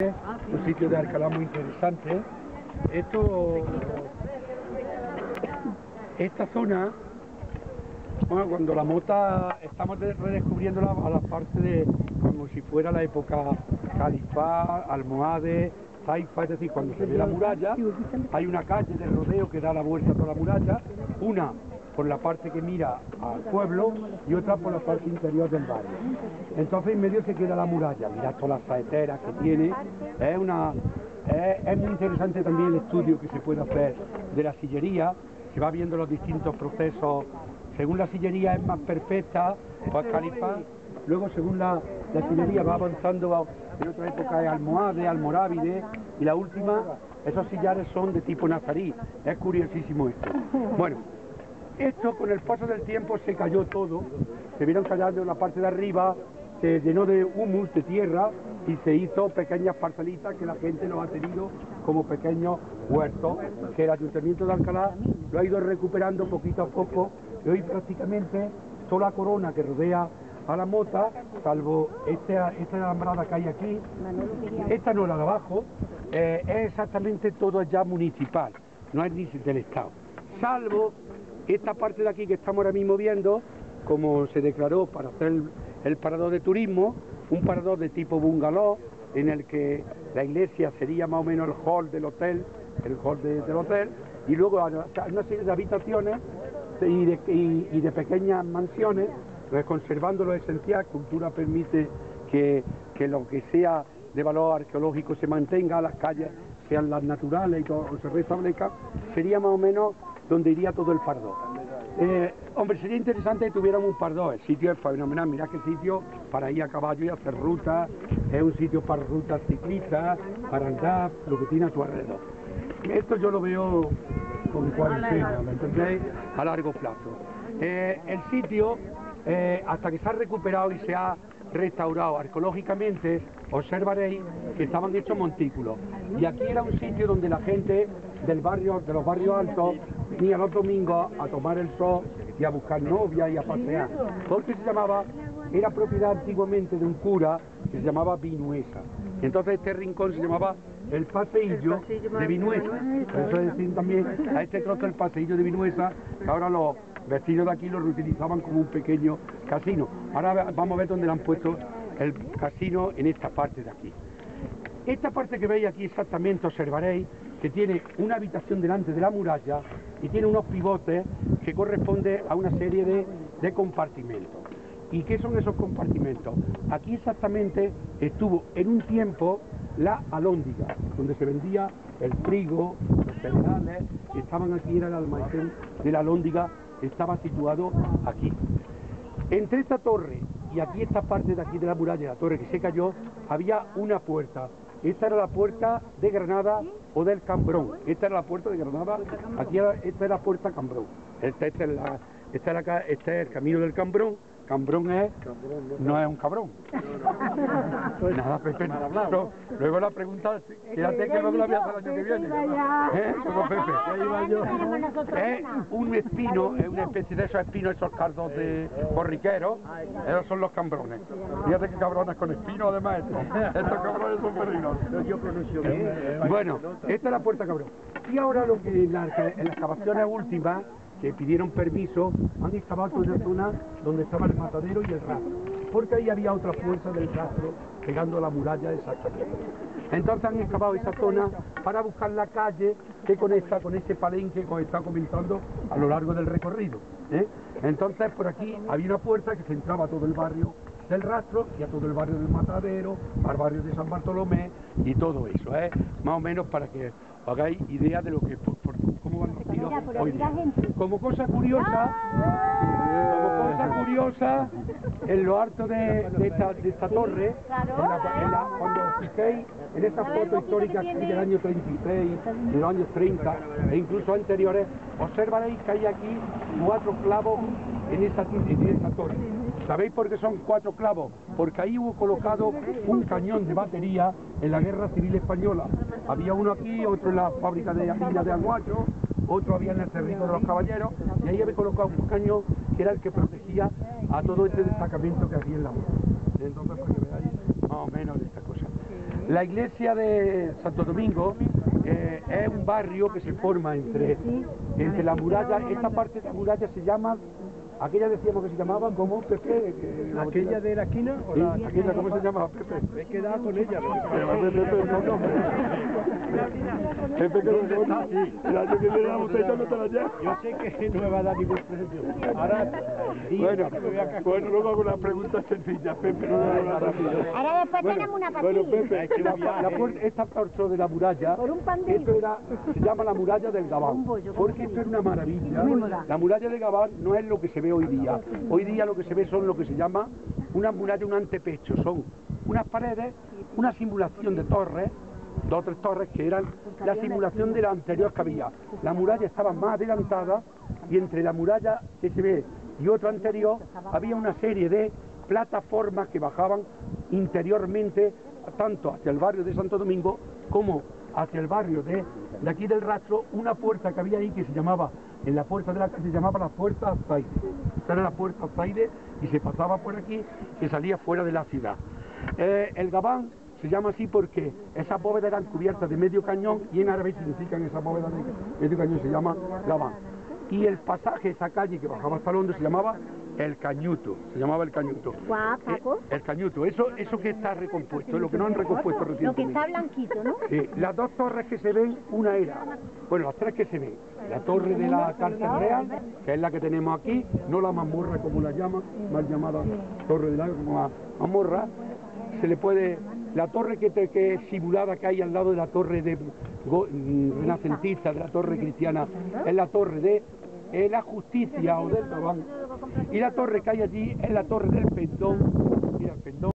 un sitio de Alcalá muy interesante. Esto, esta zona, bueno, cuando la mota estamos de- redescubriéndola a la parte de como si fuera la época califá, almohade, taifa, es decir, cuando se ve la muralla, hay una calle de rodeo que da la vuelta a toda la muralla, una por la parte que mira al pueblo y otra por la parte interior del barrio. Entonces en medio se queda la muralla, mira todas las saeteras que tiene, es una es, muy interesante también el estudio que se puede hacer de la sillería, se va viendo los distintos procesos, según la sillería es más perfecta, pues califá, luego según la, la sillería va avanzando a- en otra época es almohade, almorávide, y la última, esos sillares son de tipo nazarí, es curiosísimo esto. Bueno, esto con el paso del tiempo se cayó todo, se vieron callando en la parte de arriba, se llenó de humus, de tierra, y se hizo pequeñas parcelitas que la gente los ha tenido como pequeños huertos, que el Ayuntamiento de Alcalá lo ha ido recuperando poquito a poco, y hoy prácticamente toda la corona que rodea a la mota, salvo esta, esta alambrada que hay aquí, esta no la de abajo, eh, es exactamente todo ya municipal, no es ni del Estado. Salvo esta parte de aquí que estamos ahora mismo viendo, como se declaró para hacer el, parador de turismo, un parador de tipo bungalow, en el que la iglesia sería más o menos el hall del hotel, el hall de- del hotel, y luego una serie de habitaciones y de, pequeñas mansiones, conservando lo esencial, cultura permite que, lo que sea de valor arqueológico se mantenga, las calles sean las naturales y todo se restablezca, sería más o menos donde iría todo el pardo. Eh, hombre, sería interesante que tuviéramos un pardo, el sitio es fenomenal, mirad qué sitio para ir a caballo y hacer rutas, es un sitio para rutas ciclistas, para andar, lo que tiene a tu alrededor. Esto yo lo veo con cuarentena, ¿me entendéis? A largo plazo. Eh, el sitio, eh, hasta que se ha recuperado y se ha restaurado arqueológicamente, observaréis que estaban hechos montículos. Y aquí era un sitio donde la gente del barrio, de los barrios altos, venía los domingos a tomar el sol y a buscar novia y a pasear. Porque se llamaba, era propiedad antiguamente de un cura que se llamaba Vinuesa. Entonces este rincón se llamaba el paseillo de Vinuesa. Por eso decir también a este trozo el paseillo de Vinuesa, que ahora los vecinos de aquí lo reutilizaban como un pequeño casino. Ahora vamos a ver dónde le han puesto el casino en esta parte de aquí. Esta parte que veis aquí exactamente observaréis que tiene una habitación delante de la muralla y tiene unos pivotes que corresponden a una serie de, de compartimentos. ¿Y qué son esos compartimentos? Aquí exactamente estuvo en un tiempo la alhóndiga, donde se vendía el trigo, los cereales, estaban aquí, era el almacén de la alhóndiga, estaba situado aquí. Entre esta torre y aquí esta parte de aquí de la muralla, la torre que se cayó, había una puerta. Esta era la puerta de Granada o del Cambrón. Esta era la puerta de Granada, aquí esta era la puerta Cambrón. Esta, esta es la- esta es la ca- este es el camino del Cambrón. Cambrón es, no es un cabrón. Nada, Pepe, no. No, Luego la pregunta, fíjate que luego la voy a hacer el año que viene. ¿Eh? Luego, Pepe. Es un espino, es una especie de esos espinos, esos cardos de borriqueros, esos son los cambrones. Fíjate que cabrones con espinos además, estos, estos cabrones son peligrosos. Yo pronuncio bien. Bueno, esta es la puerta cabrón. Y ahora lo que en las excavaciones últimas, que pidieron permiso, han excavado una zona donde estaba el matadero y el rastro. Porque ahí había otra fuerza del rastro pegando a la muralla exactamente. Entonces han excavado esa zona para buscar la calle que conecta con ese palenque que os estado comentando a lo largo del recorrido. ¿eh? Entonces por aquí había una puerta que se entraba a todo el barrio del rastro y a todo el barrio del matadero, al barrio de San Bartolomé y todo eso, ¿eh? más o menos para que hagáis idea de lo que por- hoy. Como cosa curiosa, como cosa curiosa, en lo alto de, de esta, de esta torre, en la- en la- cuando os fijéis en estas fotos históricas aquí del año 36, de los años 30 e incluso anteriores, observaréis que hay aquí cuatro clavos en esta, en esta torre. ¿Sabéis por qué son cuatro clavos? Porque ahí hubo colocado un cañón de batería en la Guerra Civil Española. Había uno aquí, otro en la fábrica de de Aguayo, otro había en el Cerrito de los Caballeros, y ahí había colocado un cañón que era el que protegía a todo este destacamento que había en la muralla. Entonces, para que veáis más o menos de esta cosa. La iglesia de Santo Domingo eh, es un barrio que se forma entre, entre la muralla, esta parte de la muralla se llama Aquella decíamos que se llamaba como Pepe. Que ¿Aquella de la esquina? O la... aquella, ¿cómo se llama Pepe? Es que da con ella. Pepe, Pepe, no, no. Pepe, que no es sí. El año que viene la botella no llevas. Yo sé que no me va a dar ningún precio. Ahora, bueno, bueno, luego hago una pregunta sencilla, Pepe, no me va a rápido. Ahora después bueno, tenemos una pastilla. Bueno, Pepe, la, esta parte de la muralla, esto era, se llama la muralla del Gabán, porque esto era una maravilla. La muralla del Gabán no es lo que se hoy día. Hoy día lo que se ve son lo que se llama una muralla, un antepecho, son unas paredes, una simulación de torres, dos o tres torres que eran la simulación de la anterior que había. La muralla estaba más adelantada y entre la muralla que se ve y otra anterior había una serie de plataformas que bajaban interiormente tanto hacia el barrio de Santo Domingo como hacia el barrio de, de aquí del rastro, una puerta que había ahí que se llamaba en la puerta de la casa se llamaba la puerta Azaide. Esta era la puerta Azaide y se pasaba por aquí y salía fuera de la ciudad. Eh, el Gabán se llama así porque esas bóvedas eran cubiertas de medio cañón y en árabe significan esa bóveda de medio cañón, se llama Gabán. Y el pasaje, esa calle que bajaba hasta Londres se llamaba el cañuto, se llamaba el cañuto. Eh, el cañuto, eso, eso que está recompuesto, lo que no han recompuesto recientemente. Lo que está blanquito, ¿no? Sí, las dos torres que se ven, una era, bueno, las tres que se ven, la torre de la cárcel real, que es la que tenemos aquí, no la mazmorra como la llaman, mal llamada torre de la mazmorra, se le puede, la torre que, que es simulada que hay al lado de la torre de mm, renacentista, de la torre cristiana, es la torre de es la justicia o del Gabán. Y la torre que hay allí es la torre del Pendón.